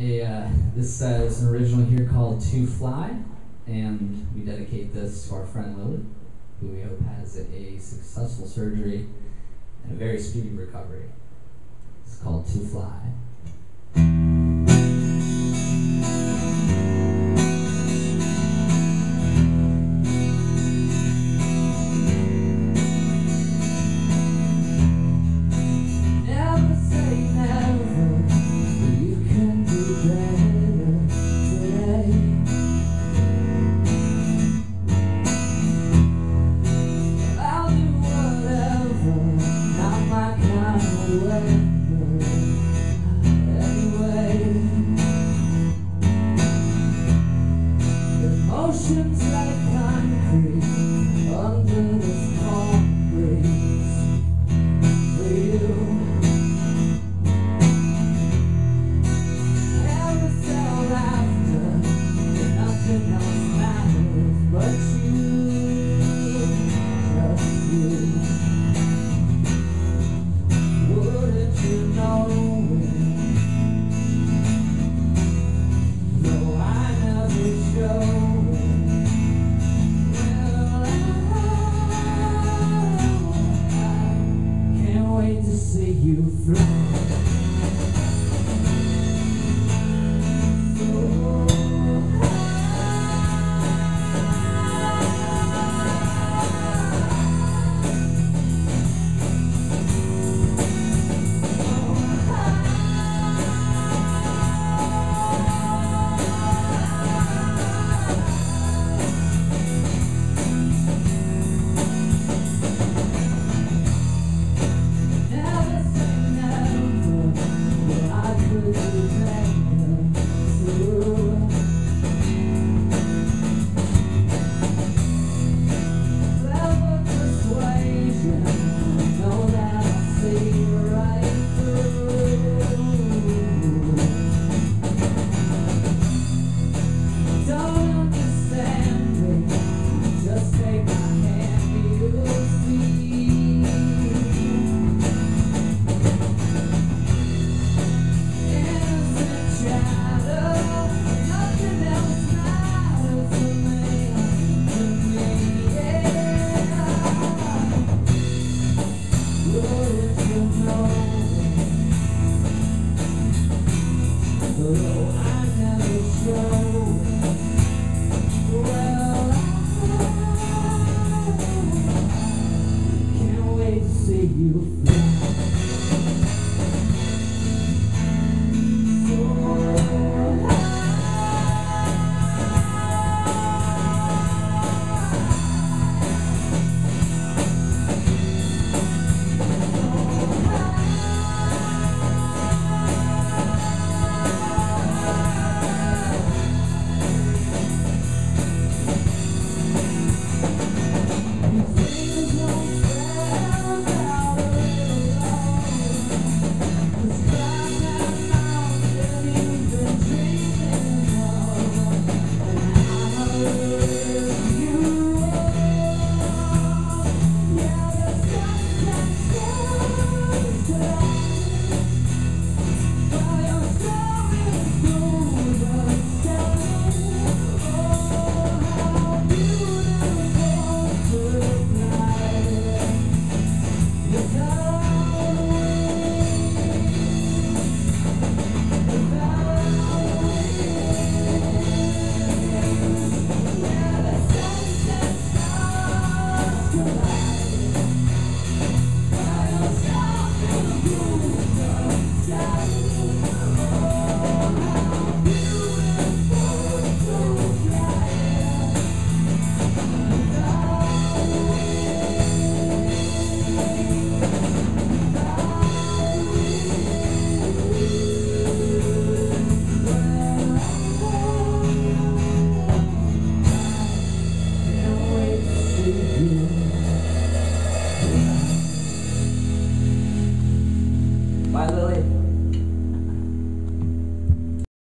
Hey, uh, this uh, is an original here called To Fly, and we dedicate this to our friend Lilly, who we hope has a successful surgery and a very speedy recovery. It's called To Fly.